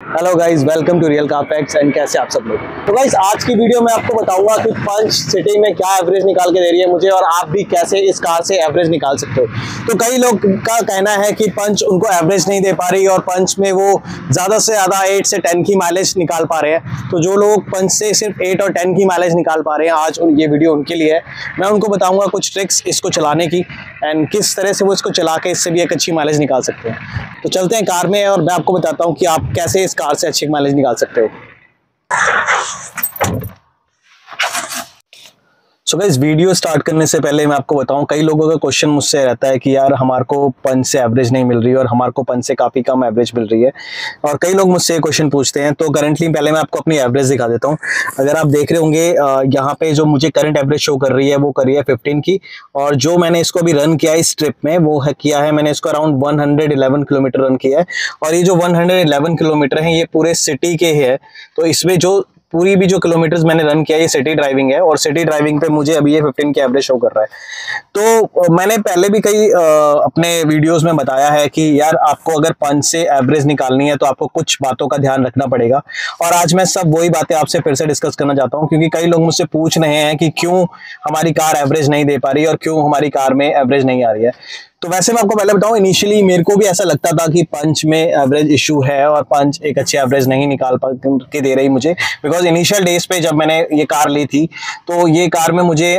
Hello guys welcome to real car facts and कैसे आप सब लोग? तो गाइस आज की वीडियो में आपको बताऊँगा कि पंच सिटी में क्या एवरेज निकाल के दे रही है मुझे और आप भी कैसे इस कार से एवरेज निकाल सकते हो। तो कई लोग का कहना है कि पंच उनको एवरेज नहीं दे पा रही और पंच में वो ज़्यादा से ज़्यादा एट से टेन की माइलेज निकाल पा रहे हैं। तो जो लोग पंच से सिर्फ़ एट और टेन की माइलेज निकाल पा रहे हैं, आज ये वीडियो उनके लिए है। मैं उनको बताऊँगा कुछ ट्रिक्स इसको चलाने की। एंड किस तरह से वो इसको चला के इससे भी एक अच्छी माइलेज निकाल सकते हैं? तो चलते हैं कार में और मैं आपको बताता हूँ कि आप कैसे इस कार से अच्छी माइलेज निकाल सकते हो। So so guys video start करने से पहले मैं आपको बताऊँ, कई लोगों का क्वेश्चन मुझसे रहता है कि यार हमारे को पंच से एवरेज नहीं मिल रही है और हमारे को पंच से काफ़ी कम एवरेज मिल रही है। और कई लोग मुझसे ये क्वेश्चन पूछते हैं तो करंटली पहले मैं आपको अपनी एवरेज दिखा देता हूँ। अगर आप देख रहे होंगे यहाँ पे जो मुझे करंट एवरेज शो कर रही है, वो करी है फिफ्टीन की। और जो मैंने इसको अभी रन किया इस ट्रिप में, वो है किया है मैंने इसको अराउंड वन किलोमीटर रन किया है। और ये जो वन किलोमीटर है, ये पूरे सिटी के है। तो इसमें जो पूरी भी जो किलोमीटर्स मैंने रन किया ये सिटी ड्राइविंग है और सिटी ड्राइविंग पे मुझे अभी ये 15 के एवरेज शो कर रहा है। तो मैंने पहले भी कई अपने वीडियोस में बताया है कि यार आपको अगर पंच से एवरेज निकालनी है तो आपको कुछ बातों का ध्यान रखना पड़ेगा। और आज मैं सब वही बातें आपसे फिर से डिस्कस करना चाहता हूँ, क्योंकि कई लोग मुझसे पूछ रहे हैं कि क्यों हमारी कार एवरेज नहीं दे पा रही और क्यों हमारी कार में एवरेज नहीं आ रही है। तो वैसे मैं आपको पहले बताऊँ इनिशियली मेरे को भी ऐसा लगता था कि पंच में एवरेज इशू है और पंच एक अच्छी एवरेज नहीं निकाल पा के दे रही मुझे बिकॉज़ इनिशियल डेज़ पे जब मैंने ये कार ली थी तो ये कार में मुझे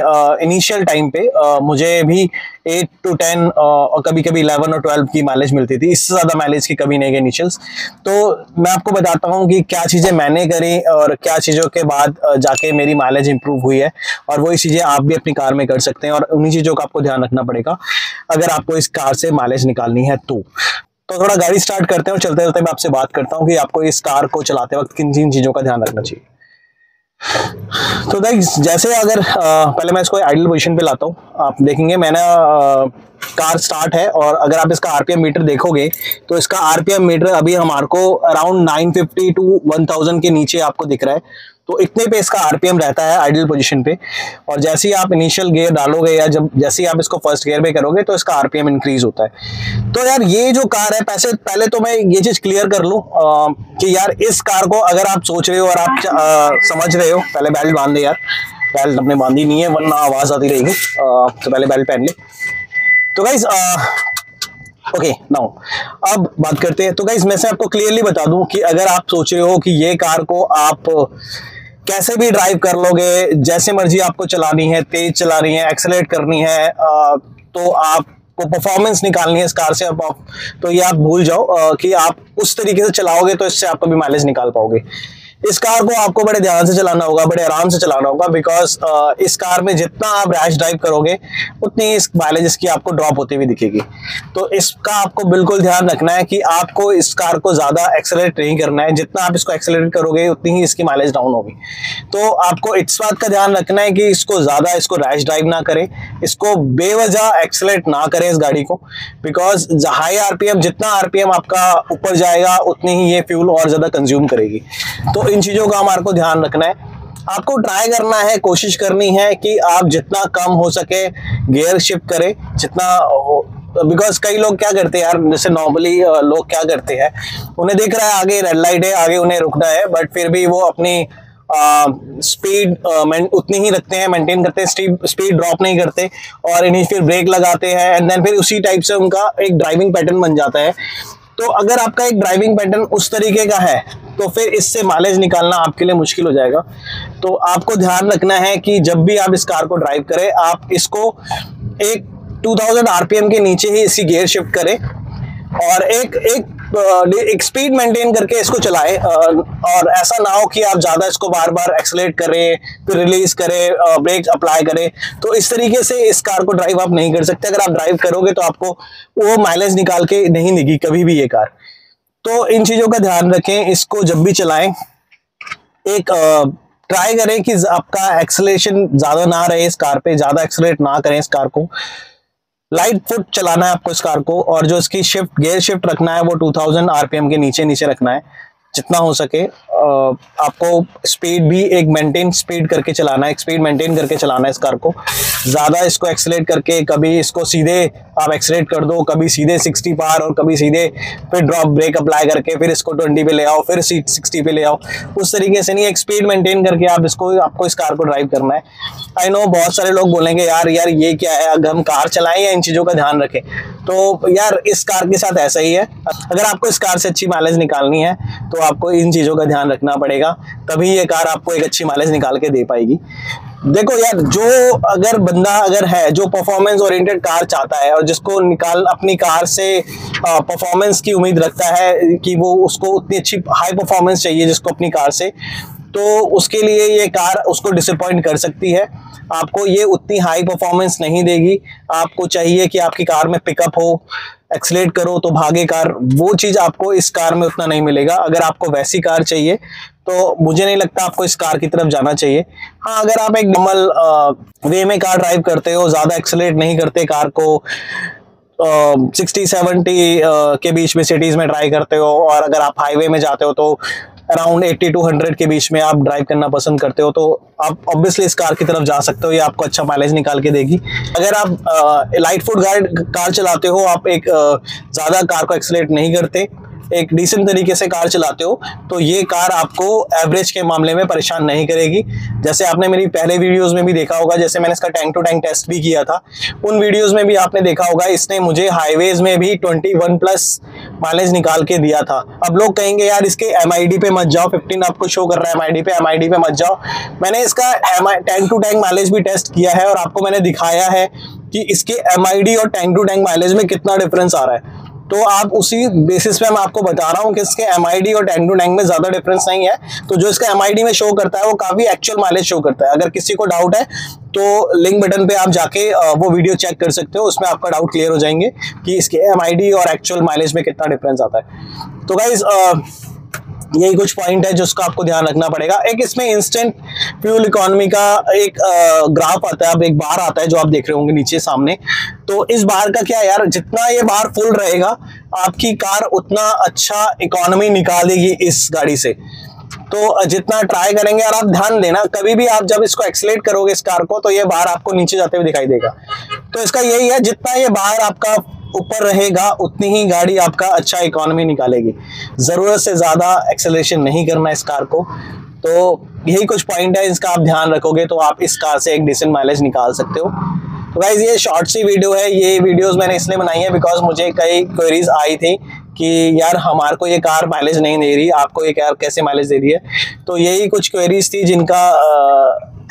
इनिशियल टाइम पे मुझे भी एट टू टेन और कभी कभी इलेवन और ट्वेल्व की माइलेज मिलती थी। इससे ज़्यादा माइलेज की कभी नहीं गई इनिशियल्स तो मैं आपको बताता हूँ कि क्या चीज़ें मैंने करी और क्या चीज़ों के बाद जाके मेरी माइलेज इंप्रूव हुई है और वही चीज़ें आप भी अपनी कार में कर सकते हैं और उन्हीं चीज़ों का आपको ध्यान रखना पड़ेगा। अगर आपको इस कार से माइलेज निकालनी है तो। तो थोड़ा गाड़ी स्टार्ट करते हैं और चलते चलते मैं आपसे बात करता हूँ कि आपको इस कार को चलाते वक्त किन किन चीज़ों का ध्यान रखना चाहिए। तो गाइस जैसे अगर आ, पहले मैं इसको आइडल पोजीशन पे लाता हूँ। आप देखेंगे मैंने कार स्टार्ट है और अगर आप इसका आरपीएम मीटर देखोगे तो इसका आरपीएम मीटर अभी हमारे को अराउंड 950 टू 1000 के नीचे आपको दिख रहा है। तो इतने पे इसका आरपीएम रहता है आइडियल पोजीशन पे। और जैसे ही आप इनिशियल गियर डालोगे या जब जैसे ही आप इसको फ़र्स्ट गियर पे करोगे तो इसका आरपीएम इंक्रीज होता है। तो यार ये जो कार है पैसे पहले तो मैं ये चीज़ क्लियर कर लूँ कि यार इस कार को अगर आप सोच रहे हो और आप आ, समझ रहे हो पहले बेल्ट बाँध दे यार। बेल्ट अपने बांधी नहीं है वरना आवाज़ आती रहेगी। तो पहले बेल्ट पहन ले। तो गाइज़ ओके नाउ अब बात करते हैं। तो गाइज़ मैं से आपको क्लियरली बता दूँ कि अगर आप सोच रहे हो कि ये कार को आप कैसे भी ड्राइव कर लोगे, जैसे मर्ज़ी आपको चलानी है, तेज चलानी है एक्सलेट करनी है तो आपको परफॉर्मेंस निकालनी है इस कार से अब आप तो ये आप भूल जाओ कि आप उस तरीके से चलाओगे तो इससे आप कभी माइलेज निकाल पाओगे। इस कार को आपको बड़े ध्यान से चलाना होगा, बड़े आराम से चलाना होगा बिकॉज़ इस कार में जितना आप रैश ड्राइव करोगे, उतनी इस माइलेज इसकी आपको ड्रॉप होती हुई दिखेगी। तो इसका आपको बिल्कुल ध्यान रखना है कि आपको इस कार को ज़्यादा एक्सेलरेट नहीं करना है। जितना आप इसको एक्सेलरेट करोगे, उतनी ही इसकी माइलेज डाउन होगी। तो आपको इस बात का ध्यान रखना है कि इसको ज़्यादा इसको रैश ड्राइव ना करें, इसको बेवजह एक्सेलरेट ना करें इस गाड़ी को बिकॉज़ हाई आरपीएम जितना आरपीएम आपका ऊपर जाएगा, उतनी ही ये फ्यूल और ज़्यादा कंज्यूम करेगी। तो इन चीज़ों का हमारे को ध्यान रखना है। आपको ट्राई करना है, कोशिश करनी है कि आप जितना कम हो सके गियर शिफ्ट करें, जितना बिकॉज़ कई लोग क्या करते हैं यार, जैसे नॉर्मली लोग क्या करते हैं, उन्हें दिख रहा है आगे रेड लाइट है, आगे उन्हें रुकना है बट फिर भी वो अपनी स्पीड उतनी ही रखते हैं मेंटेन करते हैं स्पीड ड्रॉप नहीं करते और इन्हीं फिर ब्रेक लगाते हैं एंड देन फिर उसी टाइप से उनका एक ड्राइविंग पैटर्न बन जाता है। तो अगर आपका एक ड्राइविंग पैटर्न उस तरीके का है तो फिर इससे माइलेज निकालना आपके लिए मुश्किल हो जाएगा। तो आपको ध्यान रखना है कि जब भी आप इस कार को ड्राइव करें, आप इसको एक 2000 आरपीएम के नीचे ही इसकी गियर शिफ्ट करें और एक एक एक स्पीड मेंटेन करके इसको चलाएँ और ऐसा ना हो कि आप ज़्यादा इसको बार बार एक्सलेट करें, फिर रिलीज़ करें ब्रेक अप्लाई करें। तो इस तरीके से इस कार को ड्राइव आप नहीं कर सकते। अगर आप ड्राइव करोगे तो आपको वो माइलेज निकाल के नहीं देगी कभी भी ये कार तो इन चीज़ों का ध्यान रखें, इसको जब भी चलाएँ, एक ट्राई करें कि आपका एक्सलेशन ज़्यादा ना रहे इस कार पे, ज़्यादा एक्सलेट ना करें इस कार को। लाइट फुट चलाना है आपको इस कार को, और जो इसकी शिफ्ट गेयर शिफ्ट रखना है वो 2000 आरपीएम के नीचे नीचे रखना है। जितना हो सके आपको स्पीड भी एक मेंटेन स्पीड करके चलाना है स्पीड मेंटेन करके चलाना है इस कार को। ज़्यादा इसको एक्सलेट करके कभी इसको सीधे आप एक्सलेट कर दो, कभी सीधे 60 पार और कभी सीधे फिर ड्रॉप ब्रेक अप्लाई करके फिर इसको 20 पे ले आओ, फिर सीट 60 पे ले आओ। उस तरीके से नहीं, एक स्पीड मेंटेन करके आप इसको, आपको इस कार को ड्राइव करना है। आई नो बहुत सारे लोग बोलेंगे, यार यार, ये क्या है? अगर हम कार चलाएँ या इन चीज़ों का ध्यान रखें। तो यार, इस कार के साथ ऐसा ही है। अगर आपको इस कार से अच्छी माइलेज निकालनी है तो आपको इन चीज़ों का ध्यान रखना पड़ेगा, तभी ये कार आपको एक अच्छी माइलेज निकाल के दे पाएगी। देखो यार, जो अगर बंदा अगर है, जो परफॉर्मेंस ओरिएंटेड कार चाहता है और जिसको निकाल, अपनी कार से परफॉर्मेंस की उम्मीद रखता है कि वो उसको उतनी अच्छी हाई परफॉर्मेंस चाहिए जिसको अपनी कार से तो उसके लिए ये कार उसको डिसअपॉइंट कर सकती है। आपको ये उतनी हाई परफॉर्मेंस नहीं देगी। आपको चाहिए कि आपकी कार में पिकअप हो एक्सलेट करो तो भागे कार। वो चीज़ आपको इस कार में उतना नहीं मिलेगा। अगर आपको वैसी कार चाहिए तो मुझे नहीं लगता आपको इस कार की तरफ़ जाना चाहिए। हाँ अगर आप एक नॉर्मल वे में कार ड्राइव करते हो ज़्यादा एक्सलेट नहीं करते कार को सिक्सटी uh, सेवेंटी uh, के बीच में सिटीज़ में ट्राई करते हो और अगर आप हाईवे में जाते हो तो अराउंड 80 टू 100 के बीच में आप ड्राइव करना पसंद करते हो तो आप ऑब्वियसली इस कार की तरफ़ जा सकते हो, ये आपको अच्छा माइलेज निकाल के देगी। अगर आप लाइट फुट कार चलाते हो, आप एक ज़्यादा कार को एक्सलेट नहीं करते, एक डिसेंट तरीके से कार चलाते हो तो ये कार आपको एवरेज के मामले में परेशान नहीं करेगी। जैसे आपने मेरी पहले वीडियोस में भी देखा होगा, जैसे मैंने इसका टैंक टू टैंक टेस्ट भी किया था, उन वीडियोस में भी आपने देखा होगा, इसने मुझे हाईवेज में भी 21 प्लस माइलेज निकाल के दिया था। अब लोग कहेंगे, यार, इसके एमआईडी पे मत जाओ फिफ्टीन आपको शो कर रहा है एम पे एमआईडी पे मत जाओ। मैंने इसका टैंक टू टैंक माइलेज भी टेस्ट किया है और आपको मैंने दिखाया है कि इसके एमआईडी और टैंक टू टैंक माइलेज में कितना डिफरेंस आ रहा है। तो आप उसी बेसिस पे मैं आपको बता रहा हूँ कि इसके एमआईडी और टैंक टू टैंक में ज़्यादा डिफरेंस नहीं है। तो जो इसका एमआईडी में शो करता है, वो काफ़ी एक्चुअल माइलेज शो करता है। अगर किसी को डाउट है तो लिंक बटन पे आप जाके वो वीडियो चेक कर सकते हो। उसमें आपका डाउट क्लियर हो जाएँगे कि इसके एमआईडी और एक्चुअल माइलेज में कितना डिफरेंस आता है। तो गाइज़ यही कुछ पॉइंट है जिसका आपको ध्यान रखना पड़ेगा। एक इसमें इंस्टेंट फ्यूल इकोनॉमी का एक ग्राफ आता है, अब एक बार आता है जो आप देख रहे होंगे नीचे सामने। तो इस बार का क्या यार, जितना ये बार फुल रहेगा, आपकी कार उतना अच्छा इकोनॉमी निकालेगी इस गाड़ी से। तो जितना ट्राई करेंगे और आप ध्यान देना, कभी भी आप जब इसको एक्सलेट करोगे इस कार को तो ये बाहर आपको नीचे जाते हुए दिखाई देगा। तो इसका यही है, जितना ये बाहर आपका ऊपर रहेगा, उतनी ही गाड़ी आपका अच्छा इकोनॉमी निकालेगी। ज़रूरत से ज़्यादा एक्सेलेशन नहीं करना इस कार को। तो यही कुछ पॉइंट है, इसका आप ध्यान रखोगे तो आप इस कार से एक डिसेंट माइलेज निकाल सकते हो। तो गाइज़ ये शॉर्ट सी वीडियो है, ये वीडियोस मैंने इसलिए बनाई है बिकॉज़ मुझे कई क्वेरीज आई थी कि यार हमारे को ये कार माइलेज नहीं दे रही, आपको ये कार कैसे माइलेज दे रही है? तो यही कुछ क्वेरीज थी जिनका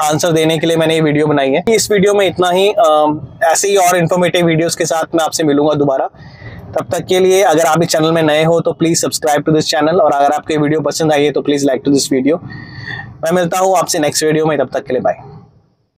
आंसर देने के लिए मैंने ये वीडियो बनाई है। इस वीडियो में इतना ही ऐसे ही और इन्फॉर्मेटिव वीडियोस के साथ मैं आपसे मिलूँगा दोबारा। तब तक के लिए अगर आप इस चैनल में नए हो तो please subscribe to this channel और अगर आपको ये वीडियो पसंद आई है तो please like to this video मैं मिलता हूँ आपसे नेक्स्ट वीडियो में, तब तक के लिए बाय